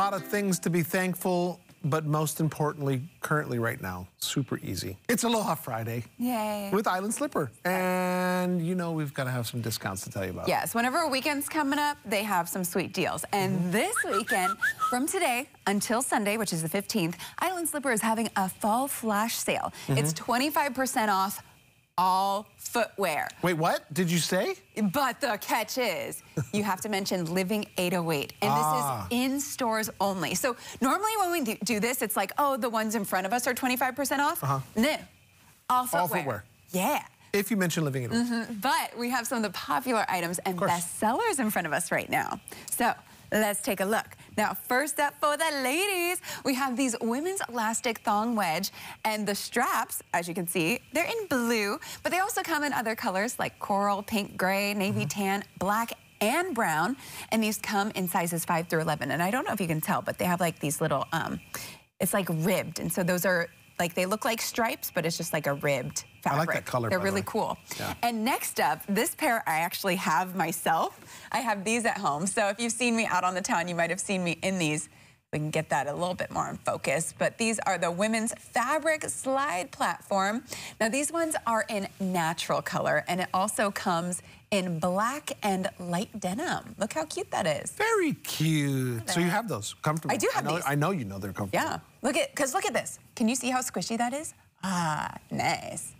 lot of things to be thankful, but most importantly, currently right now, super easy. It's Aloha Friday. Yay. With Island Slipper. And you know we've got to have some discounts to tell you about. Yes, whenever a weekend's coming up, they have some sweet deals. And mm -hmm. this weekend, from today until Sunday, which is the 15th, Island Slipper is having a fall flash sale. Mm -hmm. It's 25% off all footwear. Wait, what did you say? But the catch is, you have to mention Living 808, and ah. this is in stores only. So normally when we do this, it's like, oh, the ones in front of us are 25% off. Uh -huh. No, all footwear. All footwear. Yeah. If you mention Living 808. Mm -hmm. But we have some of the popular items and best sellers in front of us right now. So Let's take a look. Now, first up for the ladies, we have these women's elastic thong wedge. And the straps, as you can see, they're in blue, but they also come in other colors like coral, pink, gray, navy mm -hmm. tan, black, and brown. And these come in sizes 5 through 11. And I don't know if you can tell, but they have like these little, um, it's like ribbed. And so those are like they look like stripes, but it's just like a ribbed fabric. I like that color. They're really the cool. Yeah. And next up, this pair I actually have myself. I have these at home. So if you've seen me out on the town, you might have seen me in these. We can get that a little bit more in focus. But these are the women's fabric slide platform. Now these ones are in natural color and it also comes in black and light denim. Look how cute that is. Very cute. So you have those comfortable. I do have I know, these. I know you know they're comfortable. Yeah. Look at, because look at this. Can you see how squishy that is? Ah, nice.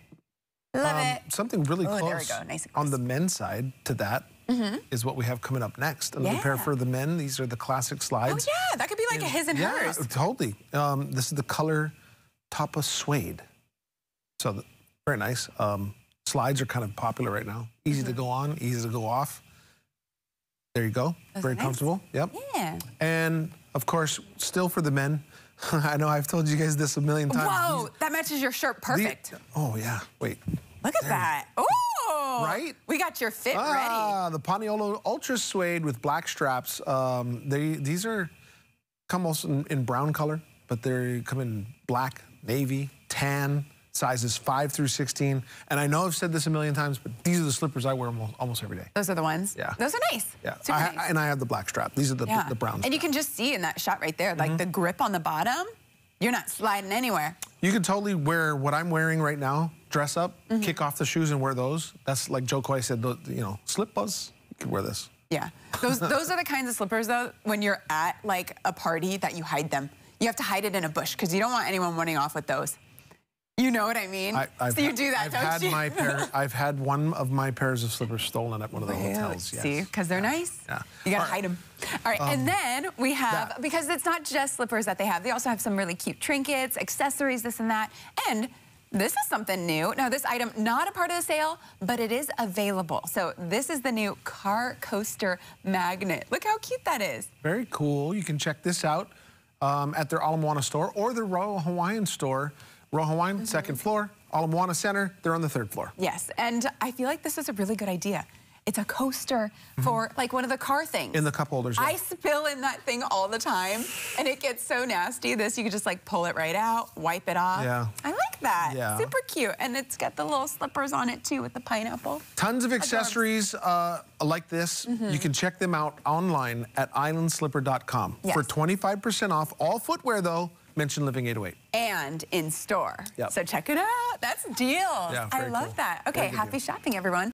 Love um, it. Something really oh, close nice on the men's side to that mm -hmm. is what we have coming up next. Another yeah. pair for the men. These are the classic slides. Oh, yeah. That could be like a his and yeah, hers. totally. Um, this is the color Tapa Suede. So the, very nice. Um, Slides are kind of popular right now. Easy mm -hmm. to mm-hmm. go on, easy to go off. There you go. Those Very nice. comfortable. Yep. Yeah. And of course, still for the men. I know I've told you guys this a million times. Whoa, These, that matches your shirt perfect. The, oh yeah. Wait. Look at there. that. Oh. Right? We got your fit ah, ready. The Paniolo Ultra Suede with black straps. Um, they these are come also in, in brown color, but they come in black, navy, tan sizes 5 through 16. And I know I've said this a million times, but these are the slippers I wear almost, almost every day. Those are the ones? Yeah. Those are nice. Yeah. I, nice. And I have the black strap. These are the, yeah. the brown And you can just see in that shot right there, like mm -hmm. the grip on the bottom, you're not sliding anywhere. You can totally wear what I'm wearing right now, dress up, mm -hmm. kick off the shoes and wear those. That's like Jo Koy said, you know, slip buzz, you can wear this. Yeah. Those, those are the kinds of slippers, though, when you're at, like, a party that you hide them. You have to hide it in a bush because you don't want anyone running off with those. You know what I mean? I, I've, so you do that, I've don't had you? My pair, I've had one of my pairs of slippers stolen at one of the really? hotels. Yes. See, because they're yeah. nice. Yeah. You gotta hide them. All right, um, and then we have, that. because it's not just slippers that they have, they also have some really cute trinkets, accessories, this and that, and this is something new. Now, this item, not a part of the sale, but it is available. So this is the new car coaster magnet. Look how cute that is. Very cool. You can check this out um, at their Ala Moana store or the Royal Hawaiian store. Royal Hawaiian, mm -hmm. second floor. Ala Moana Center, they're on the third floor. Yes, and I feel like this is a really good idea. It's a coaster mm -hmm. for like one of the car things. In the cup holders. Yeah. I spill in that thing all the time and it gets so nasty. This, you could just like pull it right out, wipe it off. Yeah. I like that. Yeah. Super cute. And it's got the little slippers on it too with the pineapple. Tons of accessories uh, like this. Mm -hmm. You can check them out online at islandslipper.com. Yes. For 25% off all footwear though, mention Living 808. And in store. Yep. So check it out. That's deals. Yeah, I love cool. that. Okay, happy deal. shopping, everyone.